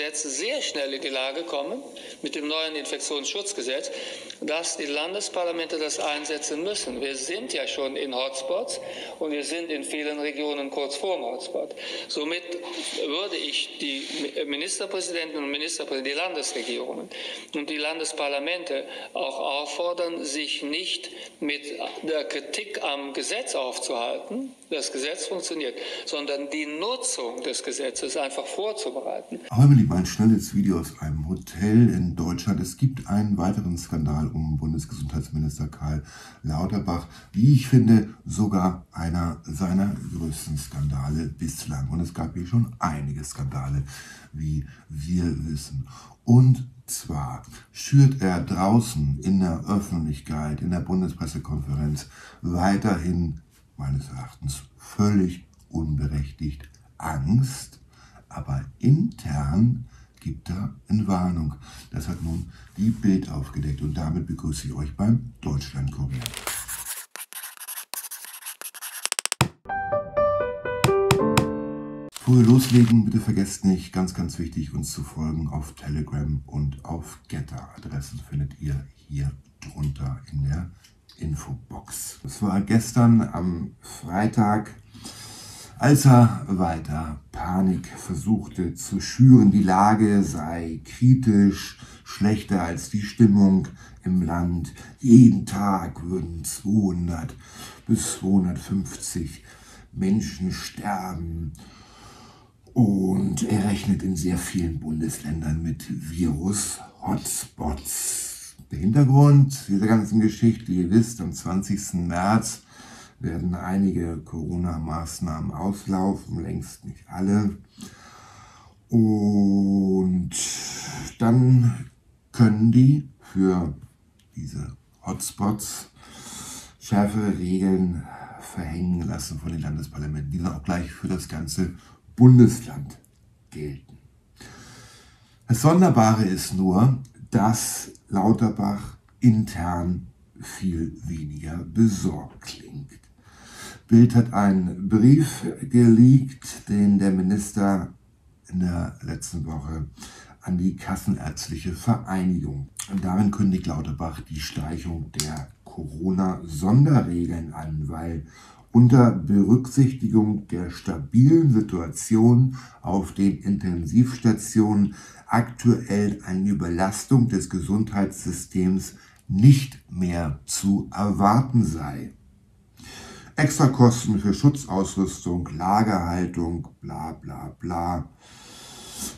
Gesetz sehr schnell in die Lage kommen, mit dem neuen Infektionsschutzgesetz, dass die Landesparlamente das einsetzen müssen. Wir sind ja schon in Hotspots und wir sind in vielen Regionen kurz vor dem Hotspot. Somit würde ich die Ministerpräsidenten und Ministerpräsidenten, die Landesregierungen und die Landesparlamente auch auffordern, sich nicht mit der Kritik am Gesetz aufzuhalten, das Gesetz funktioniert, sondern die Nutzung des Gesetzes einfach vorzubereiten. Aber Lieber, ein schnelles Video aus einem Hotel in Deutschland. Es gibt einen weiteren Skandal um Bundesgesundheitsminister Karl Lauterbach, wie ich finde, sogar einer seiner größten Skandale bislang. Und es gab hier schon einige Skandale, wie wir wissen. Und zwar schürt er draußen in der Öffentlichkeit, in der Bundespressekonferenz weiterhin meines Erachtens völlig unberechtigt Angst, aber intern gibt er eine Warnung. Das hat nun die Bild aufgedeckt und damit begrüße ich euch beim Deutschlandkurier. Bevor wir loslegen, bitte vergesst nicht, ganz, ganz wichtig, uns zu folgen auf Telegram und auf Getter. Adressen findet ihr hier drunter in der Infobox. Das war gestern am Freitag, als er weiter Panik versuchte zu schüren. Die Lage sei kritisch, schlechter als die Stimmung im Land. Jeden Tag würden 200 bis 250 Menschen sterben. Und er rechnet in sehr vielen Bundesländern mit Virus-Hotspots. Der Hintergrund dieser ganzen Geschichte, ihr wisst, am 20. März werden einige Corona-Maßnahmen auslaufen, längst nicht alle. Und dann können die für diese Hotspots schärfere Regeln verhängen lassen von den Landesparlamenten, die dann auch gleich für das ganze Bundesland gelten. Das Sonderbare ist nur, dass Lauterbach intern viel weniger besorgt klingt. Bild hat einen Brief geleakt, den der Minister in der letzten Woche an die Kassenärztliche Vereinigung. Und darin kündigt Lauterbach die Streichung der Corona-Sonderregeln an, weil unter Berücksichtigung der stabilen Situation auf den Intensivstationen aktuell eine Überlastung des Gesundheitssystems nicht mehr zu erwarten sei. Extrakosten für Schutzausrüstung, Lagerhaltung, bla bla bla,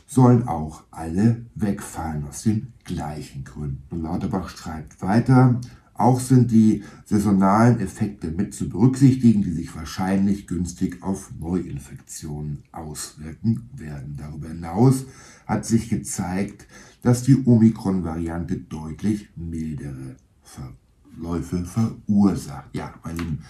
sollen auch alle wegfallen aus den gleichen Gründen. Und Lauterbach schreibt weiter, auch sind die saisonalen Effekte mit zu berücksichtigen, die sich wahrscheinlich günstig auf Neuinfektionen auswirken werden. Darüber hinaus hat sich gezeigt, dass die Omikron-Variante deutlich mildere Verläufe verursacht. Ja, meine Lieben,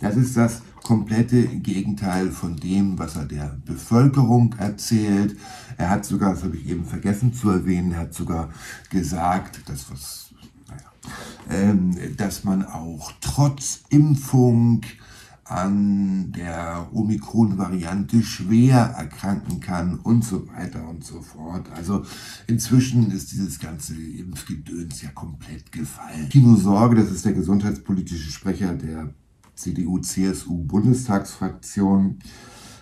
das ist das komplette Gegenteil von dem, was er der Bevölkerung erzählt. Er hat sogar, das habe ich eben vergessen zu erwähnen, er hat sogar gesagt, das was ähm, dass man auch trotz Impfung an der Omikron-Variante schwer erkranken kann und so weiter und so fort. Also inzwischen ist dieses ganze Impfgedöns ja komplett gefallen. Tino Sorge, das ist der gesundheitspolitische Sprecher der CDU-CSU-Bundestagsfraktion,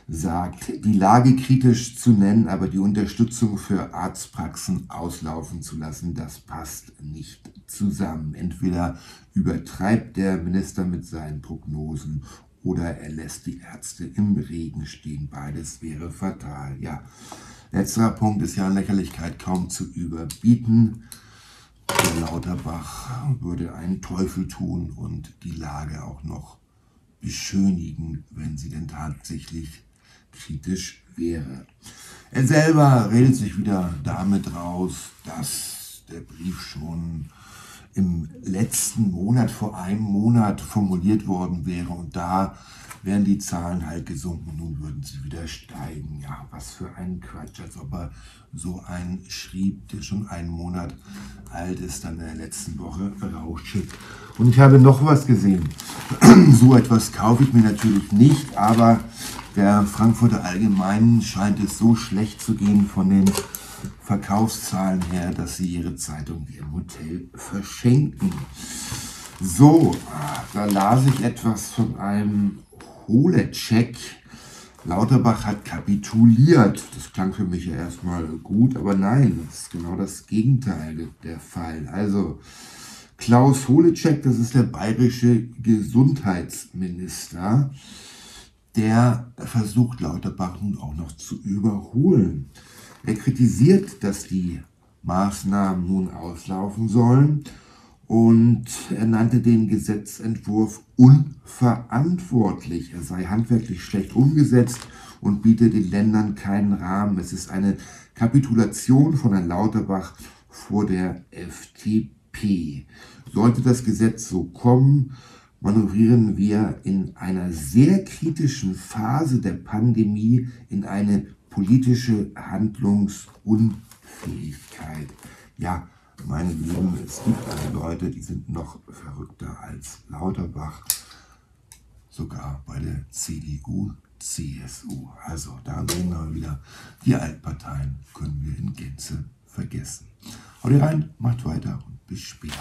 sagt, die Lage kritisch zu nennen, aber die Unterstützung für Arztpraxen auslaufen zu lassen, das passt nicht zusammen. Entweder übertreibt der Minister mit seinen Prognosen oder er lässt die Ärzte im Regen stehen. Beides wäre fatal. Ja, letzterer Punkt ist ja an Lächerlichkeit kaum zu überbieten. Der Lauterbach würde einen Teufel tun und die Lage auch noch beschönigen, wenn sie denn tatsächlich kritisch wäre. Er selber redet sich wieder damit raus, dass der Brief schon im letzten Monat, vor einem Monat formuliert worden wäre und da wären die Zahlen halt gesunken, nun würden sie wieder steigen. Ja, was für ein Quatsch, als ob er so einen schrieb, der schon einen Monat alt ist, dann in der letzten Woche rausschickt. Und ich habe noch was gesehen. so etwas kaufe ich mir natürlich nicht, aber der Frankfurter Allgemeinen scheint es so schlecht zu gehen von den Verkaufszahlen her, dass sie ihre Zeitung im Hotel verschenken. So, da las ich etwas von einem Holecek. Lauterbach hat kapituliert. Das klang für mich ja erstmal gut, aber nein, das ist genau das Gegenteil der Fall. Also, Klaus Holecek, das ist der bayerische Gesundheitsminister, der versucht Lauterbach nun auch noch zu überholen. Er kritisiert, dass die Maßnahmen nun auslaufen sollen und er nannte den Gesetzentwurf unverantwortlich. Er sei handwerklich schlecht umgesetzt und biete den Ländern keinen Rahmen. Es ist eine Kapitulation von Herrn Lauterbach vor der FDP. Sollte das Gesetz so kommen, manövrieren wir in einer sehr kritischen Phase der Pandemie in eine politische Handlungsunfähigkeit. Ja, meine Lieben, es gibt also Leute, die sind noch verrückter als Lauterbach, sogar bei der CDU, CSU. Also da sehen wir wieder, die Altparteien können wir in Gänze vergessen. Haut rein, macht weiter und bis später.